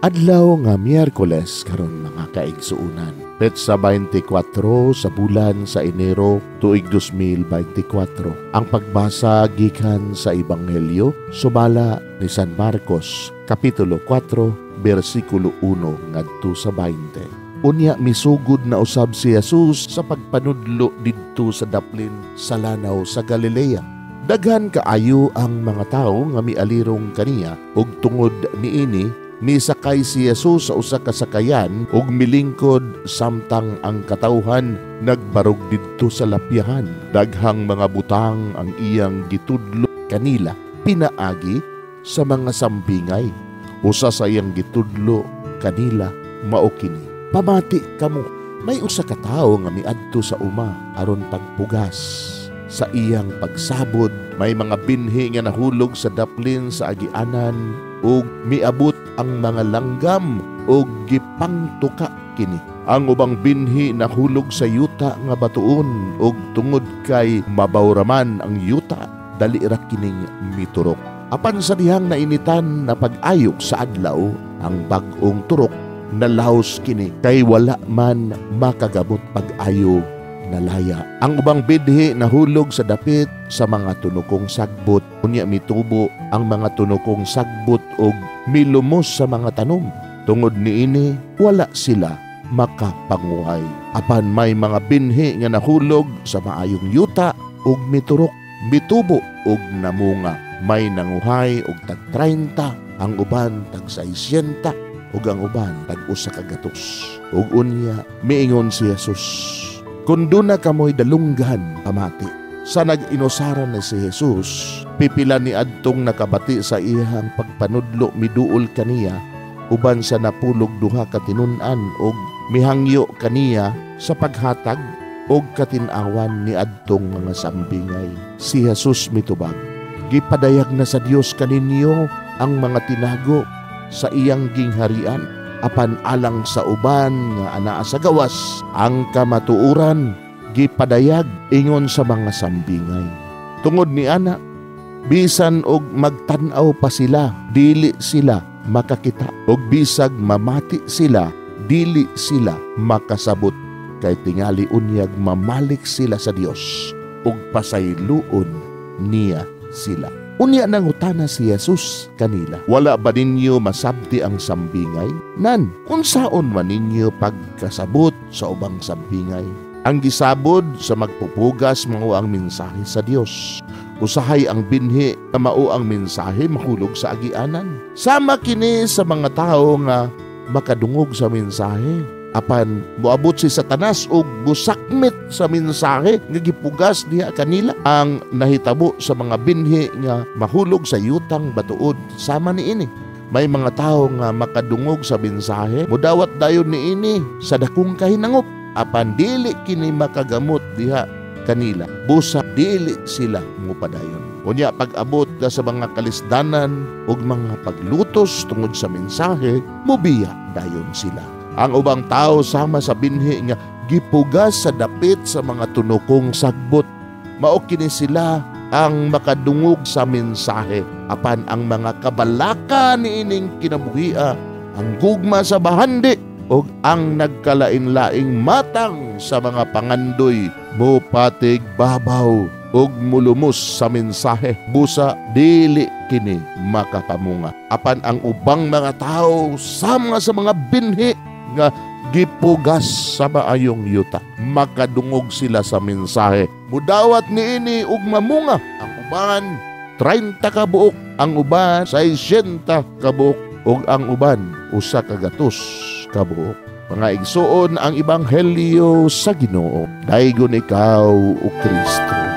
Adlaw nga Miyerkules karon mga kaigsuunan. Petsa 24 sa bulan sa Enero tuig 2024. Ang pagbasa gikan sa Ebanghelyo subala ni San Marcos kapitulo 4 bersikulo 1 ngadto sa 20. Unya misugod na usab si Jesus sa pagpanudlo didto sa daplin sa lanaw sa Galilea. Daghan kaayo ang mga tao nga mialirong kaniya ug tungod niini misakay si Jesus sa usa ka sakayan ug milingkod samtang ang katawhan nagbarog didto sa lapyahan. Daghang mga butang ang iyang gitudlo kanila pinaagi sa mga sambingay. Usa sa iyang gitudlo kanila mao kini. Pamati kamo may usa ka tawo nga miadto sa uma aron pagpugas sa iyang pagsabod may mga binhi nga nahulog sa daplin sa agianan ug miabot ang mga langgam ug gipangtuka kini. Ang ubang binhi nahulog sa yuta nga batuon ug tungod kay mabawraman ang yuta dali ra kining miturok. Apan sa dihang nainitan na pag-ayok sa adlaw ang bag-ong turok nalahos kini kay wala man makagabot pag-ayo nalaya. Ang ubang bidhi nahulog sa dapit sa mga tunukong sagbot. Unya mitubo ang mga tunukong sagbot og milumos sa mga tanom. Tungod niini, wala sila makapanguhay. Apan may mga binhi nga nahulog sa maayong yuta ug miturok, mitubo ug namunga. May nanguhay og tag 30, ang uban tag 60, ug ang uban tag usa ka gatos. Ug unya miingon si Jesus, kung doon na kamoy dalunggan pamati. Sa nag-inusaran ni si Jesus, pipila ni Adtong nakabati sa iyang pagpanudlo miduol kaniya, uban sa napulog duha katinunan og mihangyo kaniya sa paghatag og katinawan ni Adtong mga sambingay. Si Jesus mitubag, gipadayag na sa Dios kaninyo ang mga tinago sa iyang gingharian apan alang sa uban nga anaa sa gawas ang kamatuuran gipadayag ingon sa mga sambingay. Tungod ni ana bisan og magtan-aw pa sila dili sila makakita. Og bisag mamati sila dili sila makasabot. Kay tingali unyag mamalik sila sa Dios ug pasayloon niya sila Unya nang utana si Jesus kanila. Wala ba ninyo masabti ang sambingay? Nan, unsaon man ninyo pagkasabot sa ubang sambingay? Ang gisabod sa magpupugas mao ang mensahe sa Dios. Usahay ang binhi na mao ang mensahe mahulog sa agianan. Sama kini sa mga tao nga makadungog sa mensahe apan moabot si Satanas og busakmit sa mensahe nga gipugas diha kanila ang nahitabo sa mga binhi nga mahulog sa yutang batuod. Sama ni ini. May mga tao nga makadungog sa mensahe. Mudawat dayon ni ini sa dakong kahinangop. Apan dili kini makagamot diha kanila. Busa dili sila mupadayon Unya pag-abot ka sa mga kalisdanan ug mga paglutos tungod sa mensahe, mubiya dayon sila ang ubang tao sama sa binhi nga gipugas sa dapit sa mga tunukong sagbot. Mao kini sila ang makadungog sa mensahe. Apan ang mga kabalaka niining kinabuhia ang gugma sa bahandi ug ang nagkalain-laing matang sa mga pangandoy. Mupatig babaw ug mulumos sa mensahe. Busa dili kini makapamunga. Apan ang ubang mga tao sama sa mga binhi nga gipugas sa maayong yuta. Makadungog sila sa mensahe. Mudawat ni ini ug mamunga ang uban 30 ka buok, ang uban 60 ka buok ug ang uban usa ka gatos ka buok. Mga igsuon ang ebanghelyo sa Ginoo. Daygon ikaw o Kristo.